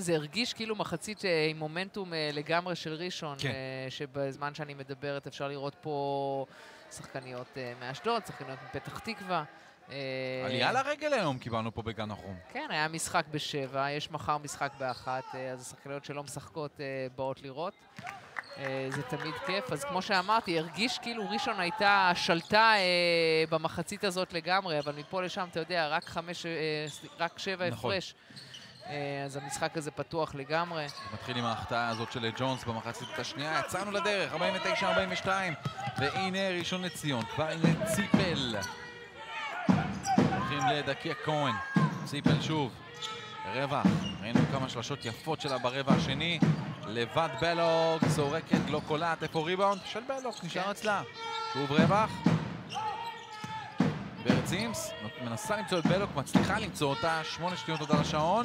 זה הרגיש כאילו מחצית אה, עם מומנטום אה, לגמרי של ראשון, כן. אה, שבזמן שאני מדברת אפשר לראות פה שחקניות מאשדוד, שחקניות מפתח תקווה. עלייה לרגל היום קיבלנו פה בגן החום. כן, היה משחק בשבע, יש מחר משחק באחת, אז השחקניות שלא משחקות באות לראות. זה תמיד כיף. אז כמו שאמרתי, הרגיש כאילו ראשון הייתה, שלטה במחצית הזאת לגמרי, אבל מפה לשם, אתה יודע, רק חמש, רק שבע נכון. הפרש. אה, אז המשחק הזה פתוח לגמרי. מתחיל עם ההחטאה הזאת של ג'ונס במחצית השנייה, יצאנו לדרך, 49-42, והנה ראשון לציון, כבר הנה ציפל. הולכים לדקיה כהן, ציפל שוב, רווח, ראינו כמה שלשות יפות שלה ברבע השני, לבד בלוג, זורקת, לא קולעת, איפה ריבאונד? של בלוג, נשאר אצלה. שוב רווח. ורד סימס מנסה למצוא את בלוק, מצליחה למצוא אותה, שמונה שניות עוד על השעון.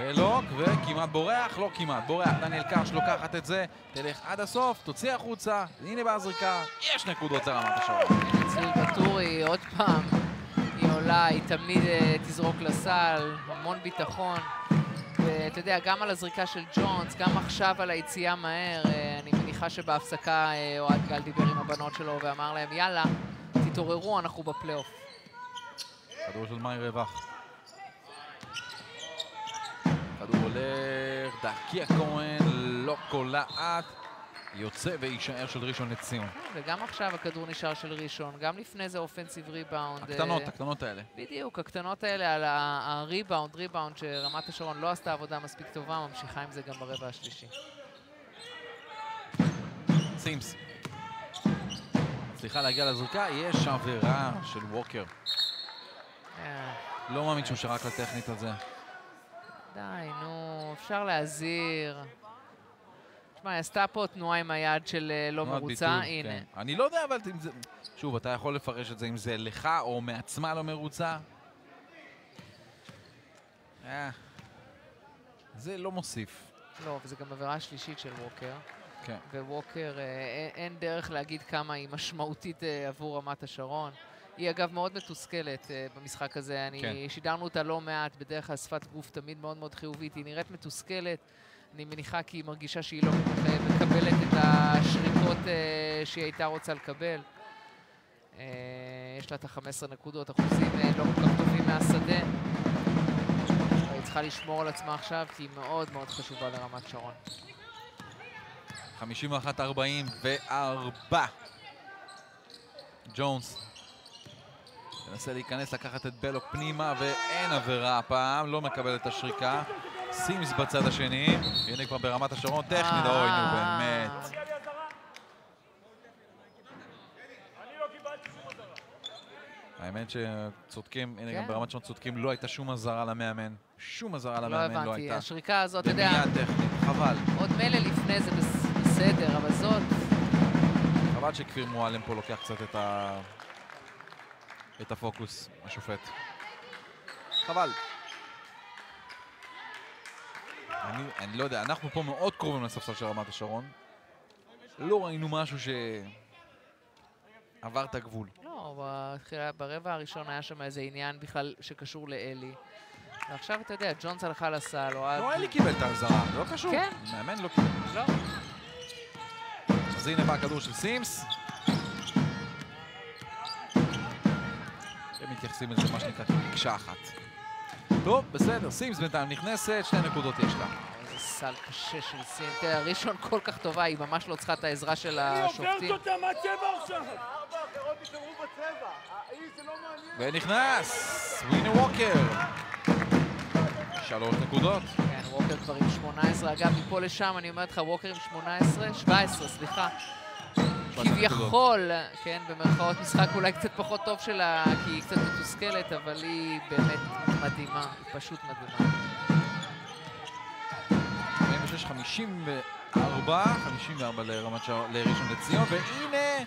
בלוק, וכמעט בורח, לא כמעט, בורח, דניאל קרש לוקחת את זה, תלך עד הסוף, תוציא החוצה, הנה בזריקה, יש נקודות לרמת השעון. צליל בטורי, עוד פעם, היא עולה, היא תמיד אה, תזרוק לסל, המון ביטחון. ואתה יודע, גם על הזריקה של ג'ונס, גם עכשיו על היציאה מהר, אה, אני מניחה שבהפסקה אה, אוהד גל דיבר עם הבנות שלו ואמר להם, יאללה, תתעוררו, אנחנו בפלייאוף. כדור של מאי רווח. כדור הולך, דקיה כהן, לא קולעת, יוצא ויישאר של ראשון לציון. וגם עכשיו הכדור נשאר של ראשון, גם לפני זה אופנסיב ריבאונד. הקטנות, אה, הקטנות האלה. בדיוק, הקטנות האלה על הריבאונד, ריבאונד, שרמת השרון לא עשתה עבודה מספיק טובה, ממשיכה עם זה גם ברבע השלישי. סימס. מצליחה להגיע לזריקה, יש עבירה של ווקר. אה, לא מאמין שהוא שרק לטכנית על זה. די, נו, אפשר להזהיר. תשמע, היא עשתה פה תנועה עם היד של אה, לא מרוצה, הנה. כן. אני לא יודע, אבל אם זה... שוב, אתה יכול לפרש את זה אם זה לך או מעצמה לא מרוצה. אה, זה לא מוסיף. לא, וזה גם עבירה שלישית של ווקר. כן. וווקר, אה, אין, אין דרך להגיד כמה היא משמעותית אה, עבור רמת השרון. היא אגב מאוד מתוסכלת אה, במשחק הזה, אני, כן. שידרנו אותה לא מעט, בדרך כלל שפת גוף תמיד מאוד מאוד חיובית, היא נראית מתוסכלת, אני מניחה כי היא מרגישה שהיא לא מקבל- מקבלת את השריקות אה, שהיא הייתה רוצה לקבל. אה, יש לה את ה-15 נקודות, אחוזים אה, לא כל כך טובים מהשדה. היא צריכה לשמור על עצמה עכשיו, כי היא מאוד מאוד חשובה לרמת שרון. 51-44. ג'ונס מנסה להיכנס, לקחת את בלוק פנימה, ואין עבירה הפעם, לא מקבל את השריקה. סימס בצד השני, הנה כבר ברמת השרון, טכנית, אוי נו באמת. האמת שצודקים, הנה גם כן. ברמת שרון צודקים, לא הייתה שום אזהרה למאמן. שום אזהרה לא למאמן לא הבנתי, הייתה. השריקה הזאת, אתה יודע, במיד טכנית, חבל. עוד מילא לפני זה בס- בסדר, אבל זאת, חבל שכפיר מועלם פה לוקח קצת את, ה... את הפוקוס, השופט. חבל. אני, אני לא יודע, אנחנו פה מאוד קרובים לספסל של רמת השרון. לא ראינו משהו שעבר את הגבול. לא, בתחילה- ברבע הראשון היה שם איזה עניין בכלל שקשור לאלי. ועכשיו אתה יודע, ג'ונס הלכה לסל, או... לא, אלי קיבל את האזהרה, זה לא קשור. כן. מאמן לא קיבל. לא. אז הנה בא הכדור של סימס. מתייחסים לזה מה שנקרא כמקשה אחת. טוב, בסדר, סימס בינתיים נכנסת, שתי נקודות יש לה. איזה סל קשה של סין. תראה, הראשון כל כך טובה, היא ממש לא צריכה את העזרה של היא השופטים. עוברת אותה מהצבע עכשיו! ארבע אחרות נשארו בצבע. זה לא מעניין. ונכנס, ווינה ווקר. שלוש נקודות. כן, ווקר כבר עם 18. אגב, מפה לשם, אני אומרת לך, ווקר עם 18, 17, סליחה. כביכול, כן, במרכאות משחק אולי קצת פחות טוב שלה, כי היא קצת מתוסכלת, אבל היא באמת מדהימה, היא פשוט מדהימה. 46, 54, 54 לרמת שער, לראשון לציון, והנה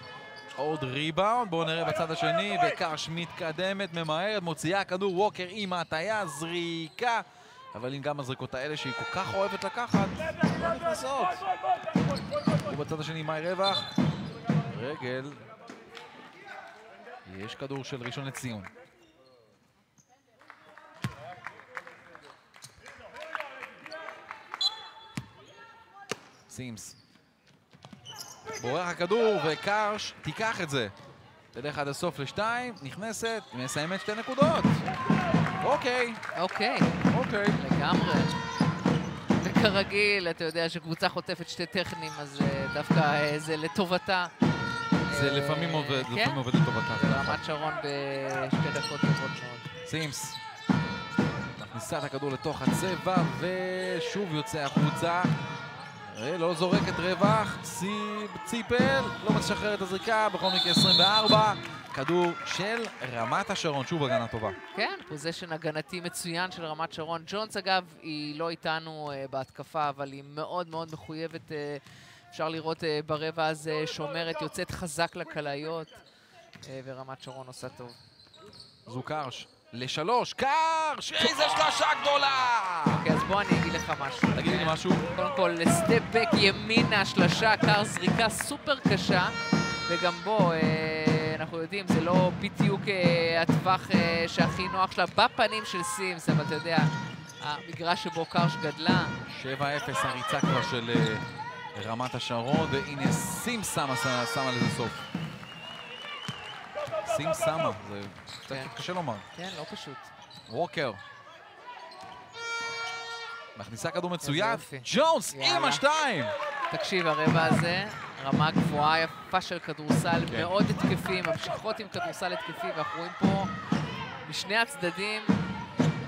עוד ריבאונד, בואו נראה בצד השני, וקרש מתקדמת, ממהרת, מוציאה כדור ווקר עם ההטייה, זריקה, אבל עם גם הזריקות האלה שהיא כל כך אוהבת לקחת, לא נכנסות. ובצד השני מאי רווח, רגל, יש כדור של ראשון לציון. סימס. בורח הכדור, וקרש תיקח את זה. תלך עד הסוף לשתיים, נכנסת, מסיימת שתי נקודות. אוקיי, אוקיי, אוקיי. לגמרי. וכרגיל, אתה יודע שקבוצה חוטפת שתי טכנים, אז אה, דווקא אה, זה לטובתה. זה לפעמים עובד, כן, לפעמים עובד לטובתה. זה רמת שרון בשתי דקות טובות מאוד. סימס. מכניסה את הכדור לתוך הצבע, ושוב יוצא החוצה. אה, לא זורקת רווח, ציפ, ציפל, לא משחרר את הזריקה, בכל מקרה 24. כדור של רמת השרון, שוב הגנה טובה. כן, פוזיישן הגנתי מצוין של רמת שרון. ג'ונס, אגב, היא לא איתנו uh, בהתקפה, אבל היא מאוד מאוד מחויבת. Uh, אפשר לראות uh, ברבע הזה שומרת, יוצאת חזק לקלעיות, uh, ורמת שרון עושה טוב. זו קרש. לשלוש, קרש! איזה שלושה גדולה! אוקיי, אז בוא אני אגיד לך משהו. תגיד לי משהו. קודם כל, step back ימינה, שלשה, קר זריקה סופר קשה, וגם בוא, אה, אנחנו יודעים, זה לא בדיוק אה, הטווח אה, שהכי נוח שלה בפנים של סימס, אבל אתה יודע, המגרש שבו קרש גדלה, 7-0 הריצה כבר של אה, רמת השרון, והנה סים שמה, שמה לזה סוף. סים שמה, זה כן. קשה לומר. כן, לא פשוט. ווקר. מכניסה כדור מצוין. ג'ונס עם. השתיים! תקשיב, הרבע הזה, רמה גבוהה יפה של כדורסל, כן. מאוד התקפי, ממשיכות עם כדורסל התקפי, ואנחנו רואים פה משני הצדדים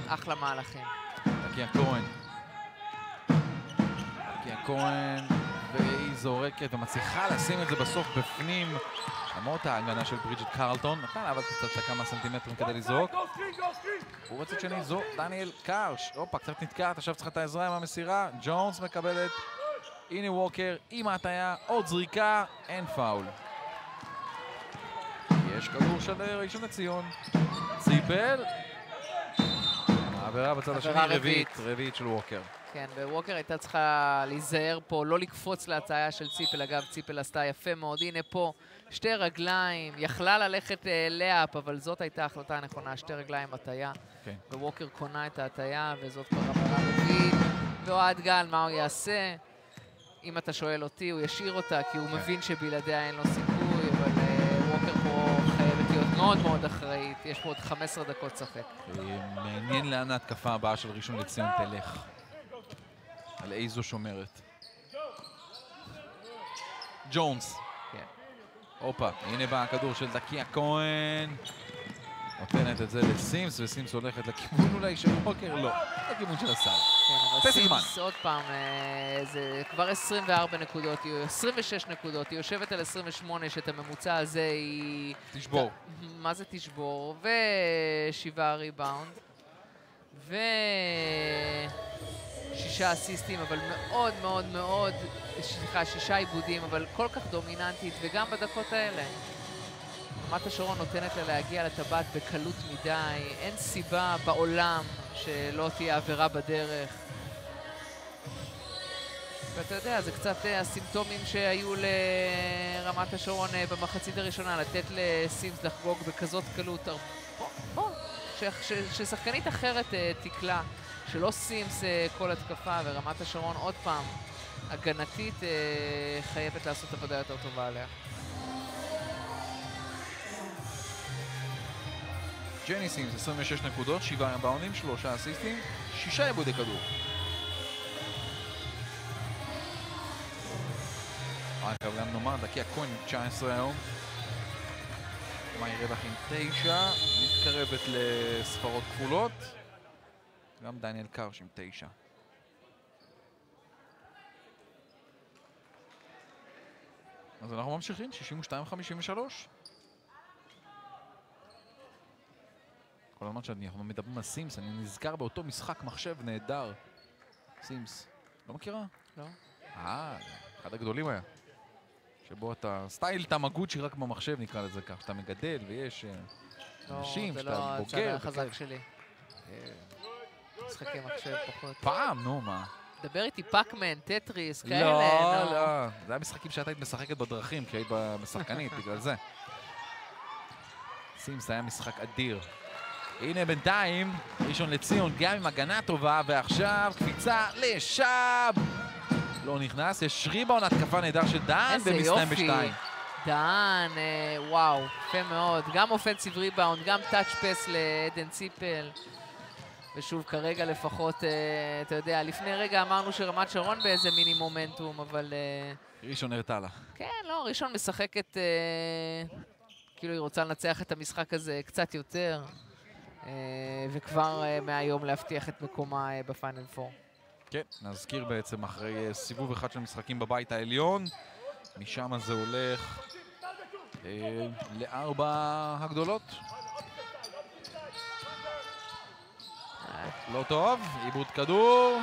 אחלה מהלכים. תקיה כהן. תקיה כהן, והיא זורקת ומצליחה לשים את זה בסוף בפנים. למרות ההגנה של ברידג'ט קרלטון, נתן אבל קצת כמה סנטימטרים כדי לזרוק. ובצד שני זו דניאל קרש. הופה, קצת נתקעת, עכשיו צריכה את העזרה עם המסירה. ג'ונס מקבלת. הנה ווקר עם ההטיה, עוד זריקה, אין פאול. יש כדור של ראשון לציון. ציפל. העבירה בצד השני, עבירה רביעית. רביעית של ווקר. כן, וווקר הייתה צריכה להיזהר פה, לא לקפוץ להצעה של ציפל. אגב, ציפל עשתה יפה מאוד. הנה פה, שתי רגליים, יכלה ללכת אה, לאפ, אבל זאת הייתה ההחלטה הנכונה, שתי רגליים הטיה. כן. וווקר קונה את ההטיה, וזאת כבר עבירה רביעית. ואוהד גל, מה הוא יעשה? אם אתה שואל אותי, הוא ישאיר אותה, כי הוא כן. מבין שבלעדיה אין לו סיכוי, אבל אה, ווקר פה חייבת להיות מאוד מאוד אחראית. יש פה עוד 15 דקות לשחק. אה, מעניין לאן ההתקפה הבאה של ראשון לציון תלך. על איזו שומרת. ג'ונס. כן. הופה, הנה בא הכדור של דקיה כהן. נותנת את זה לסימס, וסימס הולכת לכיוון אולי של ווקר? לא, לכיוון של הסל. כן, אבל. סימס, עוד פעם, אה, זה כבר 24 נקודות, היא- 26 נקודות, היא יושבת על 28, שאת הממוצע הזה היא... תשבור. מה זה תשבור? ושבעה ריבאונד. ושישה אסיסטים, אבל מאוד מאוד מאוד, סליחה, שישה עיבודים, אבל כל כך דומיננטית, וגם בדקות האלה. רמת השרון נותנת לה להגיע לטבעת בקלות מדי, אין סיבה בעולם שלא תהיה עבירה בדרך. ואתה יודע, זה קצת אה, הסימפטומים שהיו לרמת השרון אה, במחצית הראשונה, לתת לסימס לחגוג בכזאת קלות. בוא, בוא, ששחקנית אחרת אה, תקלע, שלא סימס אה, כל התקפה, ורמת השרון עוד פעם, הגנתית אה, חייבת לעשות עבודה יותר טובה עליה. ג'ני סימס, 26 נקודות, 7 ריבאונדים, 3 אסיסטים, 6 עיבודי כדור. אגב, גם נאמר, דקיה כהן עם 19 היום. מאי רווח עם 9, מתקרבת לספרות כפולות. גם דניאל קרש עם 9. אז אנחנו ממשיכים, 62-53. כל הזמן שאנחנו מדברים על סימס, אני נזכר באותו משחק מחשב נהדר. סימס. לא מכירה? לא? אה, אחד הגדולים היה. שבו אתה, סטייל תמגוצ'י רק במחשב נקרא לזה כך, שאתה מגדל ויש אה, לא, אנשים, זה שאתה לא הצד בוגר. החזק וכאלה. שלי. משחקי מחשב פחות. פעם, נו מה. דבר איתי פאקמן, טטריס, כאלה. לא. לא. זה היה משחקים שאת היית משחקת בדרכים, כי היית בשחקנית, בגלל זה. סימס היה משחק אדיר. הנה בינתיים, ראשון לציון גם עם הגנה טובה, ועכשיו קפיצה לשם. לא נכנס, יש ריבאונד התקפה נהדר של דהן, ומסתיים. בשתיים. דהן, אה, וואו, יפה מאוד. גם offensive rebound, גם touch pass לעדן ציפל. ושוב, כרגע לפחות, אה, אתה יודע, לפני רגע אמרנו שרמת שרון באיזה מיני מומנטום, אבל אה, ראשון הראתה לה. כן, לא, ראשון משחקת, אה, כאילו היא רוצה לנצח את המשחק הזה קצת יותר, אה, וכבר אה, מהיום להבטיח את מקומה אה, בפיינל פור. כן, נזכיר בעצם אחרי אה, סיבוב אחד של משחקים בבית העליון, משם זה הולך אה, לארבע הגדולות. לא טוב, עיבוד כדור,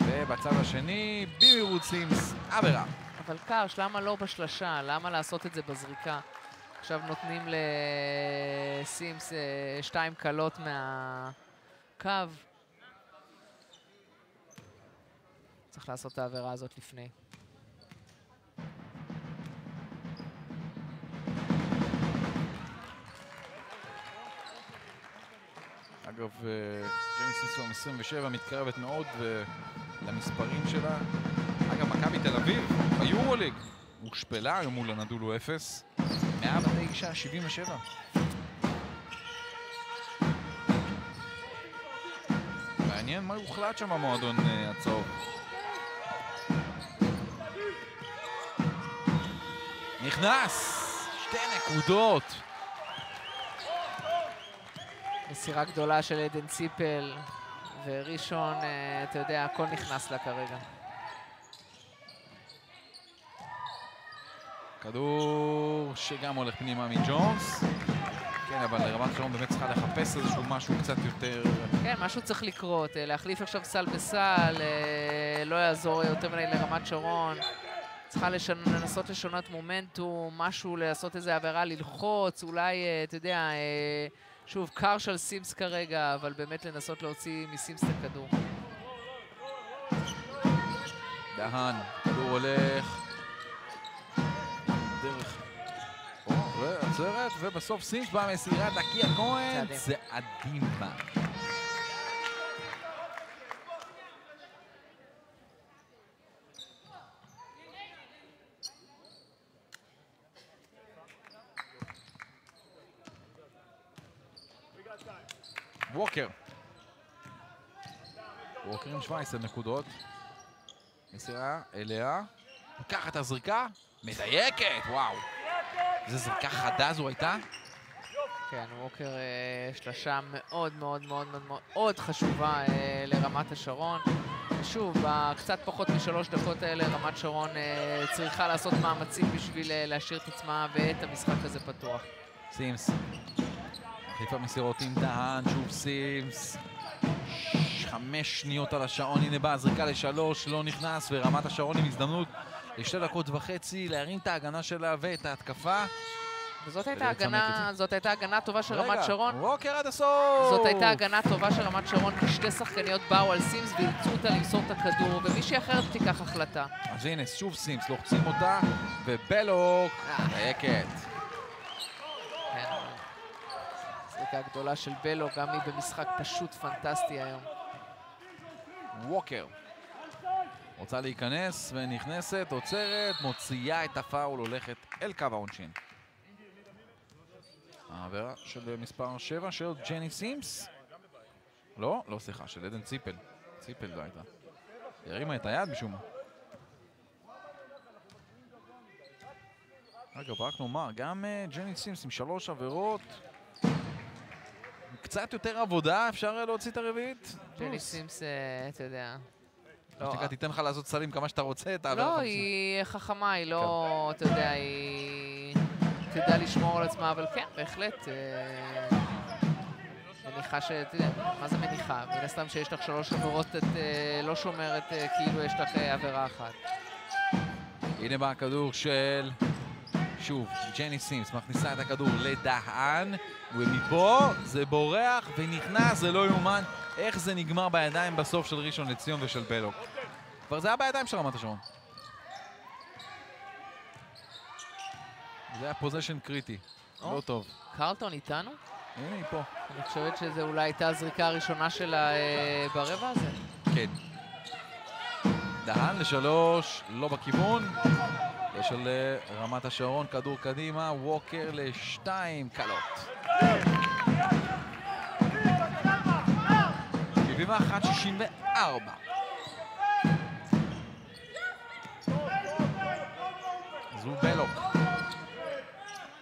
ובצד השני, במהירות סימס, עבירה. אבל קרש, למה לא בשלשה? למה לעשות את זה בזריקה? עכשיו נותנים לסימס אה, שתיים קלות מהקו. צריך לעשות את העבירה הזאת לפני. אגב, אה, כבר עם 27, מתקרבת מאוד אה, למספרים שלה. אגב, מכבי תל אביב, ביורוליג, הושפלה היום מול הנדולו 0. 109, 77. מעניין מה יוחלט שם במועדון אה, הצהוב. נכנס! שתי נקודות. מסירה גדולה של עדן ציפל, וראשון, אה, אתה יודע, הכל נכנס לה כרגע. כדור שגם הולך פנימה מג'ונס. כן, אבל רמת שלום באמת צריכה לחפש איזשהו משהו קצת יותר... כן, משהו צריך לקרות. אה, להחליף עכשיו סל בסל, אה, לא יעזור יותר מדי לרמת שרון. צריכה לשנ... לנסות לשנות מומנטום, משהו, לעשות איזה עבירה, ללחוץ, אולי, אתה יודע, שוב, קר של סימס כרגע, אבל באמת לנסות להוציא מסימס את הכדור. דהן, כדור הולך דרך... או, ועצרת, ובסוף סימס במסירה, דקיה כהן, צעדים. צעדימה. ווקר. ווקר עם 17 נקודות. מסירה אליה. לוקחת את הזריקה, מדייקת, וואו. איזה זריקה חדה זו הייתה. כן, ווקר אה, שלשה מאוד מאוד מאוד מאוד מאוד חשובה אה, לרמת השרון. ושוב, בקצת פחות משלוש דקות האלה רמת שרון אה, צריכה לעשות מאמצים בשביל אה, להשאיר את עצמה ואת המשחק הזה פתוח. סימס. חיפה מסירות עם דהן, שוב סימס. חמש שניות על השעון, הנה באה זריקה לשלוש, לא נכנס, ורמת השרון עם הזדמנות לשתי דקות וחצי להרים את ההגנה שלה ואת ההתקפה. וזאת הייתה הגנה, זאת הייתה הגנה טובה של רמת שרון. ווקר עד הסוף! זאת הייתה הגנה טובה של רמת שרון, כי שתי שחקניות באו על סימס ואילצו אותה למסור את הכדור, ומישהי אחרת תיקח החלטה. אז הנה, שוב סימס, לוחצים אותה, ובלוק, דייקת. כן. זריקה גדולה של בלו, גם היא במשחק פשוט פנטסטי היום. ווקר. רוצה להיכנס ונכנסת, עוצרת, מוציאה את הפאול, הולכת אל קו העונשין. העבירה של מספר 7 של ג'ני סימס? לא, לא סליחה, של עדן ציפל. ציפל לא הייתה. הרימה את היד משום מה. אגב, רק נאמר, גם אה, ג'ני סימס עם שלוש עבירות. קצת יותר עבודה, אפשר להוציא את הרביעית? פלוס. סימס, אה, אתה יודע. מה לא, שנקרא, תיתן לך לעשות סלים כמה שאתה רוצה, תעבור לא, לך היא חכמה, היא לא, אתה יודע, היא תדע לשמור על עצמה, אבל כן, בהחלט. אה, מניחה ש... מה זה מניחה? מן הסתם שיש לך שלוש עבירות, את אה, לא שומרת אה, כאילו יש לך אה, עבירה אחת. הנה בא הכדור של... שוב, ג'ני סימס מכניסה את הכדור לדהן, ומפה זה בורח ונכנס, זה לא יאומן איך זה נגמר בידיים בסוף של ראשון לציון ושל בלוק. כבר זה היה בידיים של רמת השרון. זה היה פוזיישן קריטי, או. לא טוב. קרלטון איתנו? הנה היא פה. אני חושבת שזו אולי הייתה הזריקה הראשונה שלה אה, ברבע הזה. כן. דהן לשלוש, לא בכיוון. יש על אה, רמת השרון, כדור קדימה, ווקר לשתיים, קלות. 71-64. זו בלוק.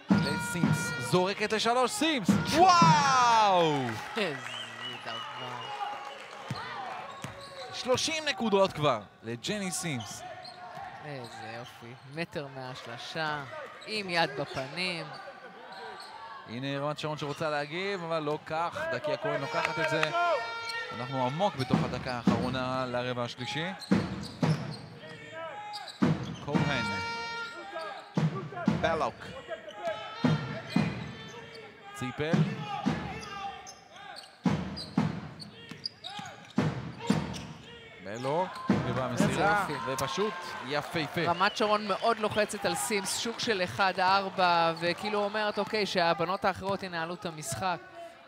לסימס, זורקת לשלוש, סימס! וואו! איזה דבר. 30 נקודות כבר לג'ני סימס. איזה יופי. מטר מהשלשה, עם יד בפנים. הנה רמת שרון שרוצה להגיב, אבל לא כך. דקי הכהן לוקחת את זה. אנחנו עמוק בתוך הדקה האחרונה לרבע השלישי. כהן. בלוק. ציפל. בלוק, ובא מסירה, יופי. ופשוט יפהפה. רמת שרון מאוד לוחצת על סימס, שוק של 1-4, וכאילו אומרת, אוקיי, שהבנות האחרות ינהלו את המשחק.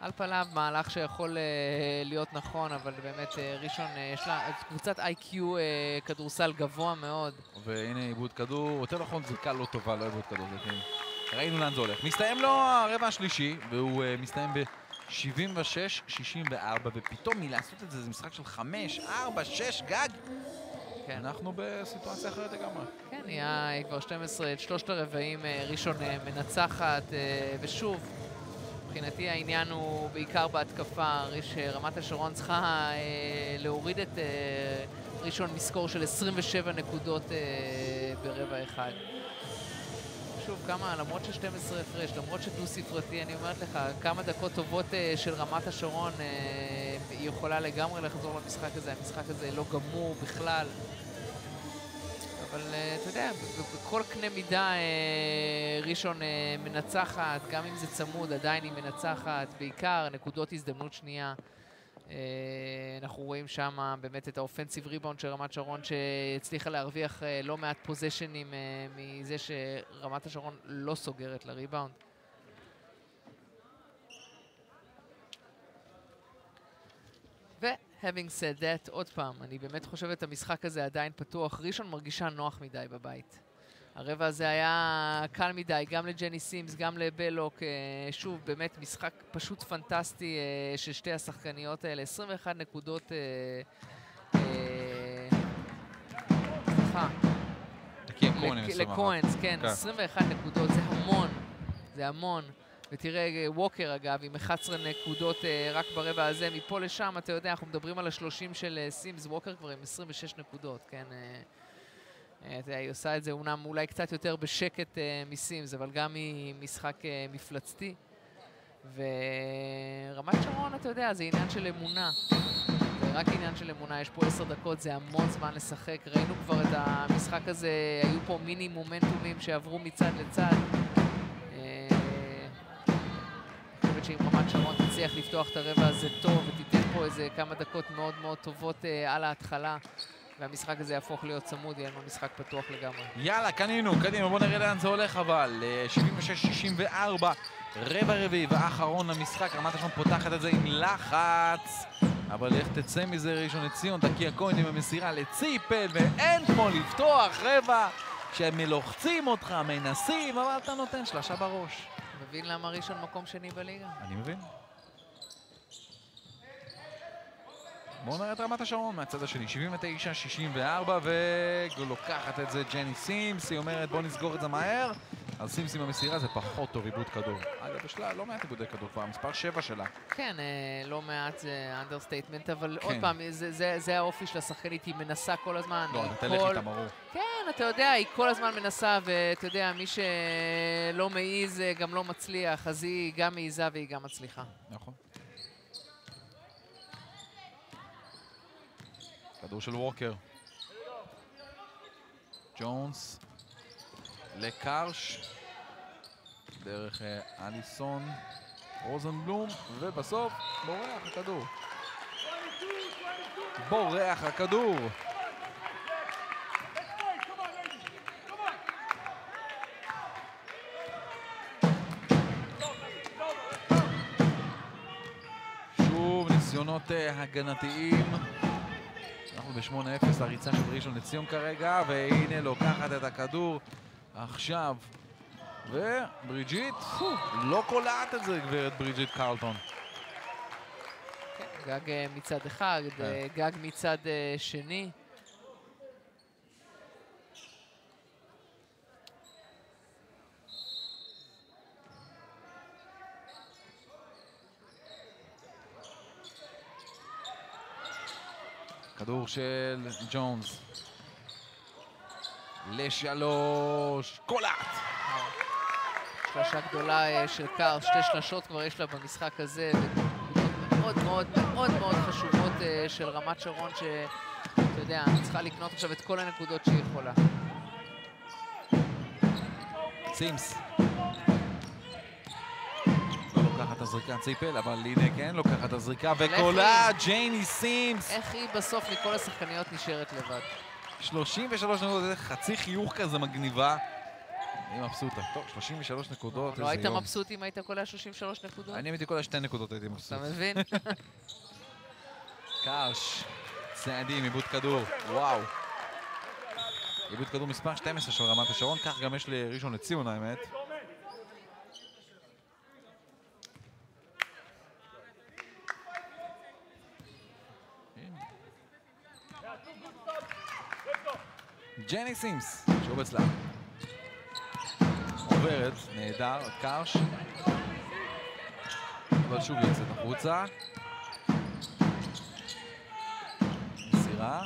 על פניו מהלך שיכול אה, להיות נכון, אבל באמת אה, ראשון, אה, יש לה קבוצת איי-קיו אה, כדורסל גבוה מאוד. והנה עיבוד כדור, יותר נכון זריקה לא טובה, לא עיבוד כדור, זה כן. ראינו לאן זה הולך. מסתיים לו הרבע השלישי, והוא uh, מסתיים ב-76-64, ופתאום מלעשות את זה, זה משחק של 5, 4, 6 גג. כן. אנחנו בסיטואציה אחרת לגמרי. כן, נהיה אה, כבר 12, את שלושת הרבעים אה, ראשון מנצחת, אה, ושוב, מבחינתי העניין הוא בעיקר בהתקפה, ריש- רמת השרון צריכה אה, להוריד את ראשון מסקור של 27 נקודות ברבע אחד. שוב, כמה, למרות ש-12 הפרש, למרות שדו-ספרתי, אני אומרת לך, כמה דקות טובות אה, של רמת השרון, אה, היא יכולה לגמרי לחזור למשחק הזה, המשחק הזה לא גמור בכלל. אבל אה, אתה יודע, בכל קנה מידה אה, ראשון אה, מנצחת, גם אם זה צמוד, עדיין היא מנצחת, בעיקר נקודות הזדמנות שנייה. אה, אנחנו רואים שם באמת את האופנסיב ריבאונד של רמת שרון שהצליחה להרוויח אה, לא מעט פוזיישנים אה, מזה שרמת השרון לא סוגרת לריבאונד. ו-having said that, עוד פעם, אני באמת חושבת המשחק הזה עדיין פתוח. ראשון מרגישה נוח מדי בבית. הרבע הזה היה קל מדי, גם לג'ני סימס, גם לבלוק. אה, שוב, באמת משחק פשוט פנטסטי אה, של שתי השחקניות האלה. 21 נקודות... אה, סליחה, דקי הכהן עם לק- 21. לכהנס, כן, כן. 21 נקודות, זה המון, זה המון. ותראה, אה, ווקר אגב, עם 11 נקודות רק ברבע הזה, מפה לשם, אתה יודע, אנחנו מדברים על ה-30 של סימס, ווקר כבר עם 26 נקודות, כן? אה, יודע, היא עושה את זה אומנם אולי קצת יותר בשקט אה, מסימס, אבל גם היא משחק אה, מפלצתי. ורמת שרון, אתה יודע, זה עניין של אמונה. זה רק עניין של אמונה, יש פה עשר דקות, זה המון זמן לשחק. ראינו כבר את המשחק הזה, היו פה מיני מומנטומים שעברו מצד לצד. אני חושבת שאם רמת שרון תצליח לפתוח את הרבע הזה טוב ותיתן פה איזה כמה דקות מאוד מאוד טובות על ההתחלה, והמשחק הזה יהפוך להיות צמוד, יהיה לנו משחק פתוח לגמרי. יאללה, קנינו, קדימה, בוא נראה לאן זה הולך אבל. אה, 76-64, רבע רביעי ואחרון למשחק. רמת השרון פותחת את זה עם לחץ. אבל איך תצא מזה ראשון לציון, דקי הכהן עם המסירה לציפל, ואין כמו לפתוח רבע שמלוחצים אותך, מנסים, אבל אתה נותן שלושה בראש. מבין למה ראשון מקום שני בליגה? אני מבין. בואו נראה את רמת השרון מהצד השני, 79-64, ולוקחת את זה ג'ני סימס, היא אומרת בואו נסגור את זה מהר. אז סימס עם המסירה זה פחות טוב איבוד כדור. אגב, יש לה לא מעט איבודי כדור כבר, המספר 7 שלה. כן, אה, לא מעט זה understatement, אבל כן. עוד פעם, זה, זה, זה האופי של השחקנית, היא מנסה כל הזמן. לא, תלך כל- איתה ברור. כן, אתה יודע, היא כל הזמן מנסה, ואתה יודע, מי שלא מעז אה, גם לא מצליח, אז היא גם מעיזה והיא גם מצליחה. נכון. כדור של ווקר. ג'ונס לקרש, דרך אה, אליסון, רוזנבלום, ובסוף בורח הכדור. בורח הכדור. שוב ניסיונות אה, הגנתיים. אנחנו אנחנו ב-8-0 הריצה של ראשון לציון כרגע, והנה לוקחת את הכדור עכשיו. ובריג'יט, לא קולעת את זה, גברת בריג'יט קרלטון. כן, גג אה, מצד אחד, כן. אה, גג מצד אה, שני. כדור של ג'ונס. לשלוש, קולעת! שלושה גדולה אה, של קאר, שתי שלשות כבר יש לה במשחק הזה, מאוד מאוד מאוד מאוד חשובות אה, של רמת שרון, שאתה יודע, צריכה לקנות עכשיו את כל הנקודות שהיא יכולה. סימס. לא לוקחת את הזריקה ציפל, אבל הנה כן, לוקחת את הזריקה וקולעת, ג'ייני סימס. איך היא בסוף מכל השחקניות נשארת לבד? 33 נקודות, חצי חיוך כזה מגניבה. אני מבסוטה. טוב, 33 נקודות, לא היית איזה יום. מבסוט אם היית קולע 33 נקודות? אני הייתי כל השתי נקודות הייתי מבסוט. אתה מבין? קאש, צעדים, עיבוד כדור, וואו. עיבוד כדור מספר 12 של רמת השרון, כך גם יש לראשון לציון האמת. ג'ני סימס, שוב אצלה. עוברת, נהדר, קארש. אבל שוב יוצאת החוצה. מסירה.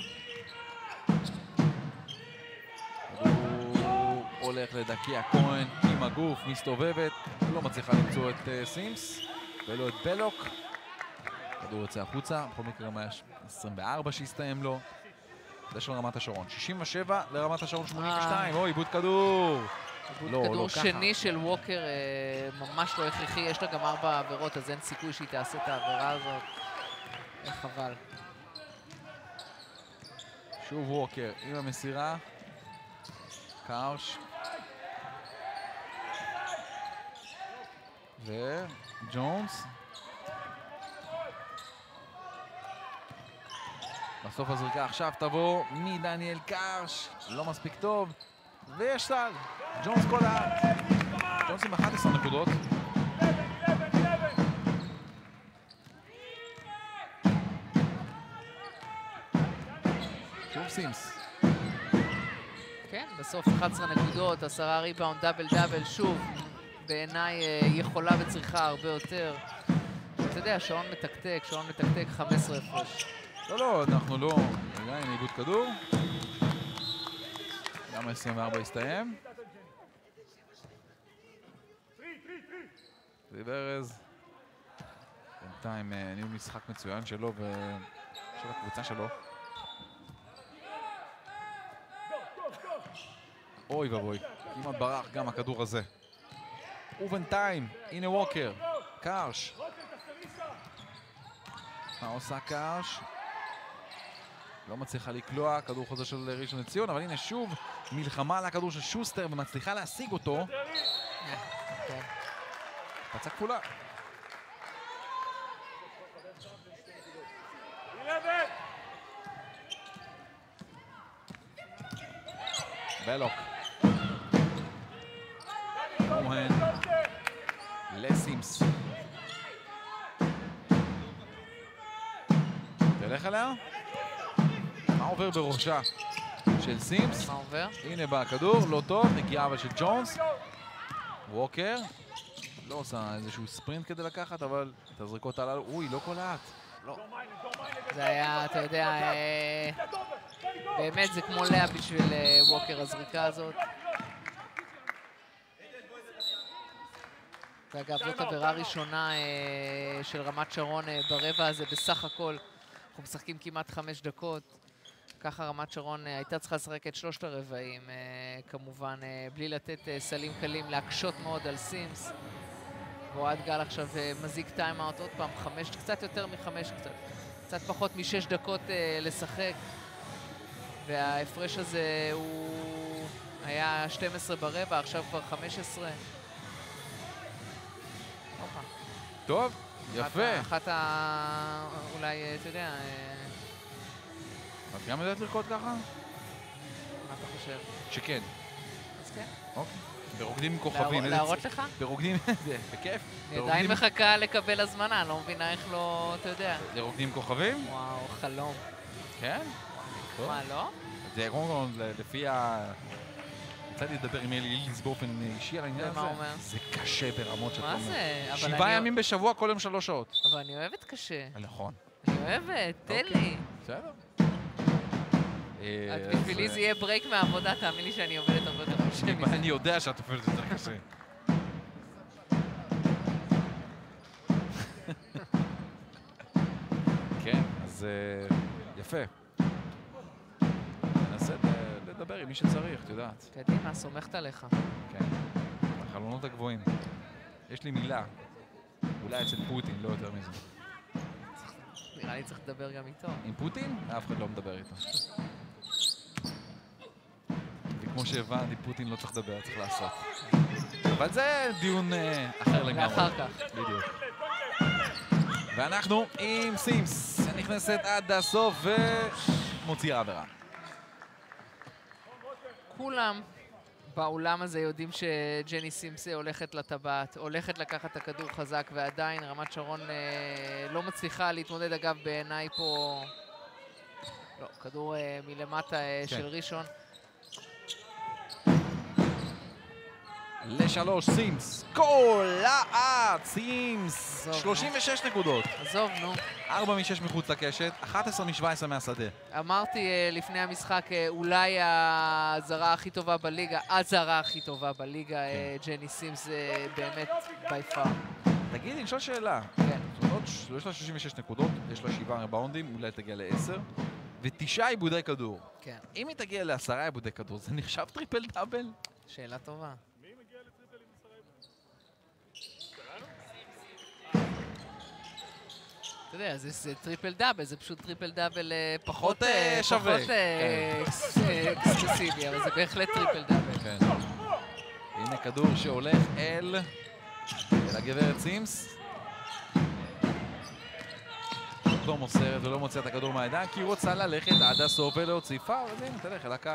כדור הולך לדקיה כהן עם הגוף, מסתובבת, לא מצליחה למצוא את אה, סימס ולא את בלוק. כדור יוצא החוצה, בכל מקרה גם היה 24 שהסתיים לו. זה של רמת השרון. 67 לרמת השרון 82, אוי, עיבוד כדור. עיבוד לא, כדור לא ככה. שני של ווקר אה, ממש לא הכרחי, יש לה גם ארבע עבירות, אז אין סיכוי שהיא תעשה את העבירה הזאת. אה, חבל. שוב ווקר עם המסירה. קאוש. וג'ונס. בסוף הזריקה עכשיו תבוא מדניאל קארש, לא מספיק טוב, ויש סל, ג'ונס קולעת. ג'ונס עם 11 נקודות. שוב סימס. כן, בסוף 11 נקודות, עשרה ריבאונד, דאבל דאבל, שוב, בעיניי אה, יכולה וצריכה הרבה יותר. אתה יודע, שעון מתקתק, שעון מתקתק, 15 הפרש. לא, לא, אנחנו לא... רגע, הנה עיבוד כדור. גם ה-24 הסתיים. זיו ארז. בינתיים אה, ניהול משחק מצוין שלו ושל הקבוצה שלו. אוי ואבוי, כמעט ברח גם הכדור הזה. ובינתיים, הנה ווקר, קארש. מה עושה קארש? לא מצליחה לקלוע, כדור חוזר של ראשון לציון, אבל הנה שוב מלחמה על הכדור של שוסטר ומצליחה להשיג אותו. פצע כפולה. בלוק. כהן. לסימס. תלך עליה? עובר בראשה של סימס? מה עובר? הנה בא הכדור, לא טוב, נגיעה אבל של ג'ונס. ווקר. לא עושה איזשהו ספרינט כדי לקחת, אבל את הזריקות הללו, אוי, לא קולעת. לא. זה היה, אתה יודע, אה, באמת זה כמו layup בשביל אה, ווקר, הזריקה הזאת. ואגב, זאת עבירה ראשונה אה, של רמת שרון ברבע הזה בסך הכל. אנחנו משחקים כמעט חמש דקות. ככה רמת שרון אה, הייתה צריכה לשחק את שלושת הרבעים, אה, כמובן, אה, בלי לתת סלים קלים, להקשות מאוד על סימס. ואוהד גל עכשיו מזעיק טיימאוט עוד פעם, חמש, קצת יותר מחמש קצת. קצת פחות משש דקות לשחק. וההפרש הזה הוא היה 12 ברבע, עכשיו כבר 15. הופה. טוב, אחת יפה. ה- אחת ה... אולי, אתה יודע, את גם יודעת לרקוד ככה? מה אתה חושב? שכן. אז כן. אוקיי. ברוקדים עם כוכבים. להראות לך? ברוקדים, זה, בכיף. אני עדיין מחכה לקבל הזמנה, לא מבינה איך לא, אתה יודע. לרוקדים עם כוכבים? וואו, חלום. כן. מה, לא? זה קודם כל, לפי ה... יצא לי לדבר עם אלי ליליס באופן אישי על העניין הזה. ומה הוא אומר? זה קשה ברמות שאתה מה אומר. זה? אבל שבעה ימים בשבוע, כל יום שלוש שעות. אבל אני אוהבת קשה. נכון. אני אוהבת, תן אוקיי. לי. בסדר. אה, בשבילי אז, זה יהיה ברייק מהעבודה, תאמין לי שאני עובדת הרבה יותר קשה אה, מזה. אני יודע שאת עובדת יותר קשה. כן, אז אה, יפה. ננסה לדבר עם מי שצריך, את יודעת. קדימה, סומכת עליך. כן. החלונות הגבוהים. יש לי מילה. אולי אצל פוטין, לא יותר מזה. נראה לי צריך לדבר גם איתו. עם פוטין? אף אחד לא מדבר איתו. וכמו שהבנתי, פוטין לא צריך לדבר, צריך לעשות. אבל זה דיון אה, אחר לגמרי. ואחר כך. בדיוק. ואנחנו עם סימס, שנכנסת עד הסוף ומוציאה עבירה. כולם באולם הזה יודעים שג'ני סימסה הולכת לטבעת, הולכת לקחת את הכדור חזק, ועדיין רמת שרון אה, לא מצליחה להתמודד. אגב, בעיניי פה... לא, כדור אה, מלמטה אה, כן. של ראשון. לשלוש, סימס. קולעת, סימס. עזוב, 36 נקודות. עזוב, נו. 4 מ-6 מחוץ לקשת, 11 מ-17 מהשדה. אמרתי אה, לפני המשחק, אה, אולי הזרה הכי טובה בליגה, הזרה הכי טובה בליגה, אה, ג'ני סימס, באמת בי פאר. תגידי, אני שואל שאלה. כן. יש לה 36 נקודות, יש לה 7 ריבאונדים, אולי תגיע ל-10, ותשעה איבודי כדור. כן, אם היא תגיע לעשרה איבודי כדור, זה נחשב טריפל דאבל? שאלה טובה. אתה יודע, זה, טריפל דאבל, זה פשוט טריפל דאבל אה, פחות, פחות, אה, אה, שווה. פחות אה, אקסקלוסיבי, אבל זה בהחלט טריפל דאבל. כן. הנה כדור שהולך אל... אל הגברת סימס. לא מוסרת ולא מוציאה את הכדור מהידיים, כי היא רוצה ללכת עד הסוף ולהוציא פאול, אז הנה, תלך אל הקו.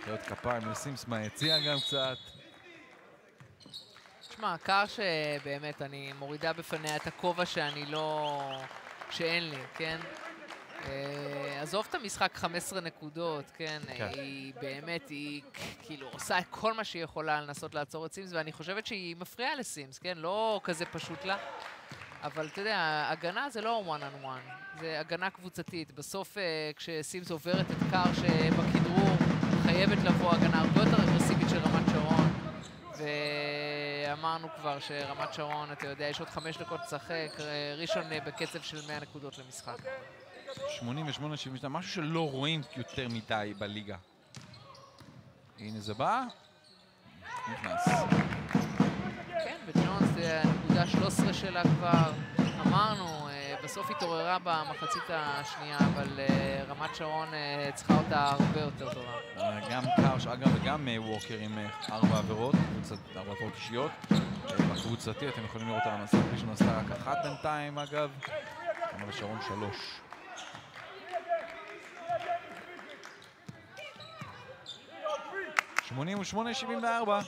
מחיאות כפיים לסימס מהיציע גם קצת. תשמע, קר שבאמת, אני מורידה בפניה את הכובע שאני לא... שאין לי, כן? אה, עזוב את המשחק 15 נקודות, כן? כן. היא באמת, היא כאילו עושה את כל מה שהיא יכולה לנסות לעצור את סימס, ואני חושבת שהיא מפריעה לסימס, כן? לא כזה פשוט לה. אבל אתה יודע, הגנה זה לא one on one, זה הגנה קבוצתית. בסוף, אה, כשסימס עוברת את קר שבכדרור, חייבת לבוא הגנה הרבה יותר אגרסיבית של רמת שרון. ואמרנו כבר שרמת שרון, אתה יודע, יש עוד חמש דקות לשחק, אה, ראשון אה, בקצב של 100 נקודות למשחק. 88-72, משהו שלא רואים יותר מדי בליגה. הנה זה בא, נכנס. כן, וג'ונס, זה הנקודה 13 שלה כבר. אמרנו, אה, בסוף התעוררה במחצית השנייה, אבל אה, רמת שרון אה, צריכה אותה הרבה יותר טובה. אה, גם קארש, אגב, וגם ווקר עם ארבע עבירות, ארבע עבירות אישיות. בקבוצתי, אתם יכולים לראות על המסך, ראשון עשתה רק אחת בינתיים, אגב. רמת השרון שלוש. שמונים ושמונה, שבעים וארבע.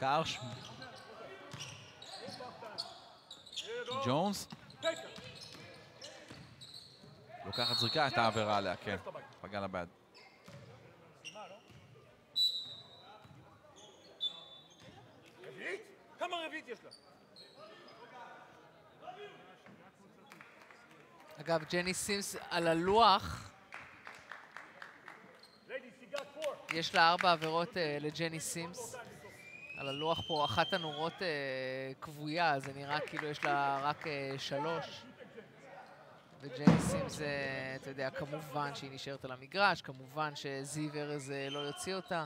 קארש. ג'ונס. לוקחת זריקה, הייתה עבירה עליה, כן. פגע לה ביד. אגב, ג'ני סימס על הלוח. יש לה ארבע עבירות אה, לג'ני סימס. על הלוח פה אחת הנורות אה, כבויה, זה נראה כאילו יש לה רק אה, שלוש. וג'ני אה, אתה יודע, כמובן שהיא נשארת על המגרש, כמובן שזיו ארז אה, לא יוציא אותה.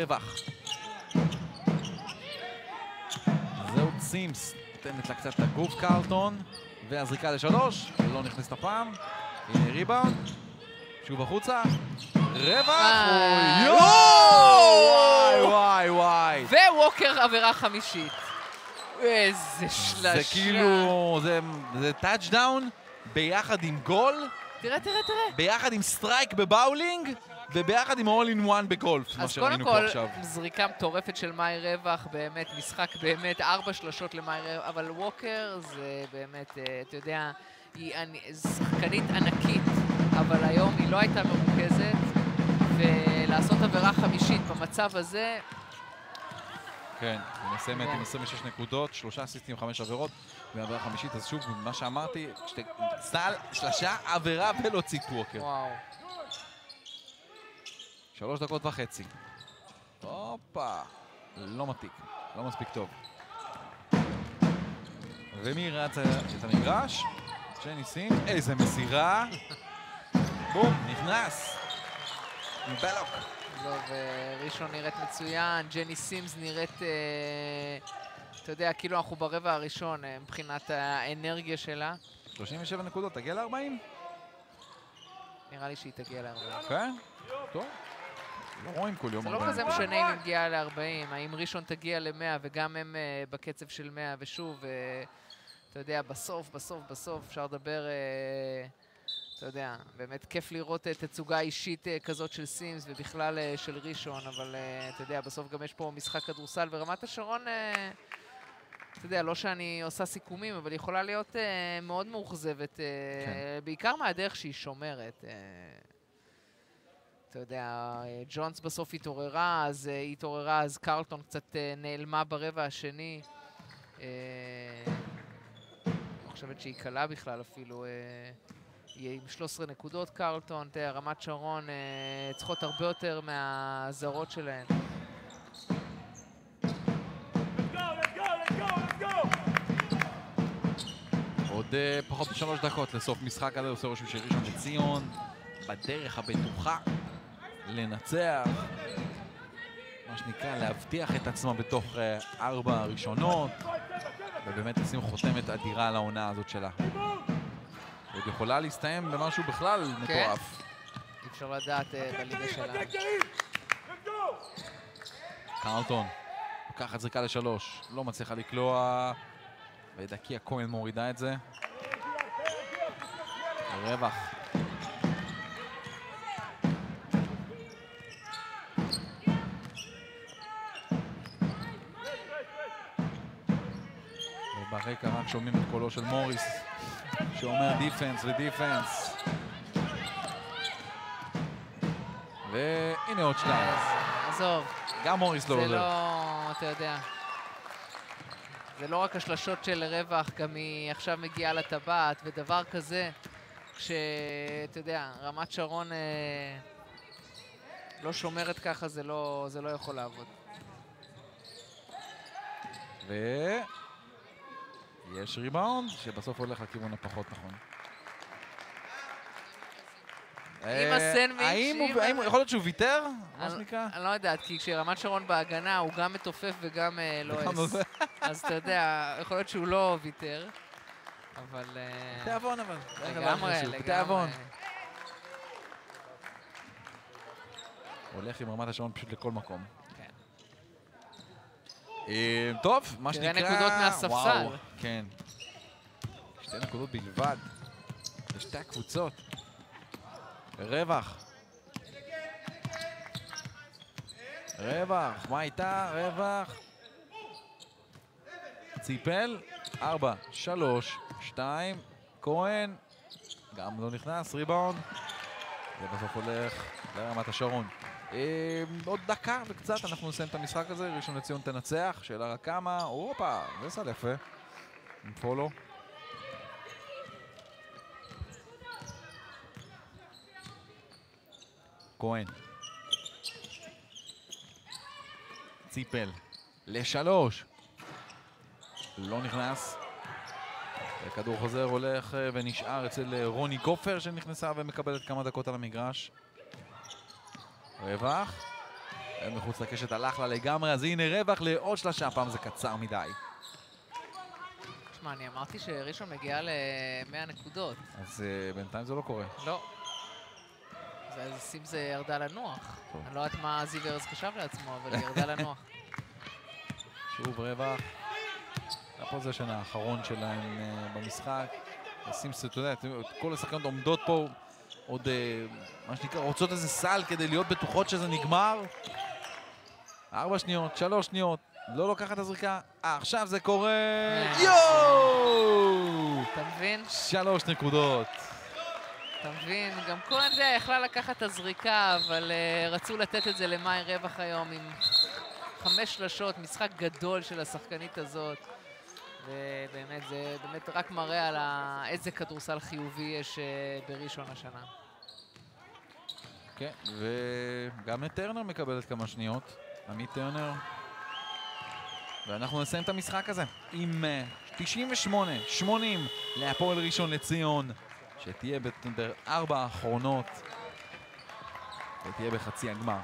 רווח. זהו סימס, נותנת לה קצת את הגוף קרלטון, והזריקה לשלוש, לא נכנסת הפעם. הנה ריבאונד, שוב החוצה. רווח! אה, יואו! וואי וואי וואי. וווקר עבירה חמישית. איזה שלושה. זה כאילו, זה, זה טאצ'דאון ביחד עם גול, תראה, תראה, תראה. ביחד עם סטרייק בבאולינג, וביחד עם hole in one בגולף, מה אז קודם שראינו פה כל, עכשיו. זריקה מטורפת של מאי רווח, באמת, משחק באמת, ארבע שלושות למאי רווח, אבל ווקר זה באמת, אה, אתה יודע, היא שחקנית ענקית, אבל היום היא לא הייתה מרוכזת, ולעשות עבירה חמישית במצב הזה, כן, היא מסיימת כן. עם 26 נקודות, שלושה אסיסטים, חמש עבירות, ועבירה חמישית, אז שוב, מה שאמרתי, סל, שלושה עבירה ולהוציא את ווקר. וואו. שלוש דקות וחצי. הופה, לא מתיק, לא מספיק טוב. ומי רץ את המגרש? ג'ני סים, איזה מסירה. בום, נכנס. בלוק. לא, וראשון נראית מצוין, ג'ני סימס נראית, אה, אתה יודע, כאילו אנחנו ברבע הראשון אה, מבחינת האנרגיה שלה. 37 נקודות, תגיע ל-40? נראה לי שהיא תגיע ל-40. כן? טוב. לא רואים כל יום זה לא 40. כזה משנה אם היא מגיעה ל-40, האם ראשון תגיע ל-100 וגם הם אה, בקצב של 100, ושוב, אה, אתה יודע, בסוף, בסוף, בסוף אפשר לדבר, אה, אתה יודע, באמת כיף לראות תצוגה אישית כזאת של סימס ובכלל של ראשון, אבל אתה יודע, בסוף גם יש פה משחק כדורסל, ורמת השרון, אתה יודע, לא שאני עושה סיכומים, אבל היא יכולה להיות אה, מאוד מאוכזבת, אה, כן. בעיקר מהדרך שהיא שומרת. אה, אתה יודע, אה, ג'ונס בסוף התעוררה, אז אה, היא התעוררה, אז קרלטון קצת אה, נעלמה ברבע השני. אה, אני חושבת שהיא קלה בכלל אפילו. אה, היא עם 13 נקודות קרלטון, יודע, רמת שרון אה, צריכות הרבה יותר מהזרות שלהן. עוד אה, פחות משלוש דקות לסוף משחק הזה, עושה רושם של ראשון לציון בדרך הבטוחה לנצח, מה שנקרא להבטיח את עצמה בתוך אה, ארבע הראשונות ובאמת לשים חותמת אדירה על העונה הזאת שלה. עוד יכולה להסתיים במשהו בכלל מטורף. אי אפשר לדעת אה, בליגה שלנו. Go! קרלטון לוקחת זריקה לשלוש, לא מצליחה לקלוע ודקיה כהן מורידה את זה. רווח. וברקע רק שומעים את קולו של מוריס שאומר דיפנס ודיפנס. והנה עוד שתיים. אז עזוב, גם מוריס לא זה עוזר. לא, אתה יודע. זה לא רק השלשות של רווח, גם היא עכשיו מגיעה לטבעת, ודבר כזה, כשאתה יודע, רמת שרון אה, לא שומרת ככה, זה לא, זה לא יכול לעבוד. ויש ריבאונד שבסוף הולך לכיוון הפחות נכון. אה, הסנדוויץ', האם הוא- עם יכול להיות שהוא ויתר? מה שנקרא? אני לא יודעת, כי כשרמת שרון בהגנה, הוא גם מתופף וגם אה, לועס. נוזל. אז אתה יודע, יכול להיות שהוא לא ויתר, אבל... אה, תיאבון אבל. לגמרי, תיאבון. לגמרי. הולך עם רמת השעון פשוט לכל מקום. אה, טוב, מה תראה שנקרא... נקודות מהספסל. כן. שתי נקודות בלבד. לשתי הקבוצות. רווח. רווח, מה איתה? רווח. ציפל, ארבע, שלוש, שתיים, כהן, גם לא נכנס, ריבאונד. ובסוף הולך לרמת השרון. אה, עוד דקה וקצת אנחנו נסיים את המשחק הזה, ראשון לציון תנצח, שאלה רק כמה, הופה, זה סל יפה. עם פולו. כהן. ציפל. לשלוש. לא נכנס. הכדור חוזר, הולך אה, ונשאר אצל אה, רוני גופר שנכנסה ומקבלת כמה דקות על המגרש. רווח. מחוץ לקשת הלך לה לגמרי, אז הנה רווח לעוד שלושה, הפעם זה קצר מדי. שמע, אני אמרתי שראשון מגיעה ל-100 נקודות. אז uh, בינתיים זה לא קורה. לא. אז סימס ירדה לנוח. טוב. אני לא יודעת מה זיו ארז חשב לעצמו, אבל היא ירדה לנוח. שוב רווח. הפוזיישן האחרון שלהם uh, במשחק. סימס, אתה יודע, כל השחקנות עומדות פה עוד, uh, מה שנקרא, רוצות איזה סל כדי להיות בטוחות שזה נגמר. ארבע שניות, שלוש שניות, לא לוקחת את הזריקה. אה, עכשיו זה קורה. יואו! אתה מבין? שלוש נקודות. אתה מבין? גם כהן זה יכלה לקחת את הזריקה, אבל uh, רצו לתת את זה למאי רווח היום עם חמש שלשות, משחק גדול של השחקנית הזאת. ובאמת, זה באמת רק מראה על. איזה כדורסל חיובי יש בראשון השנה. כן, וגם את טרנר מקבלת כמה שניות. עמית טרנר. ואנחנו נסיים את המשחק הזה עם 98-80 להפועל ראשון לציון, שתהיה בארבע האחרונות ותהיה בחצי הגמר.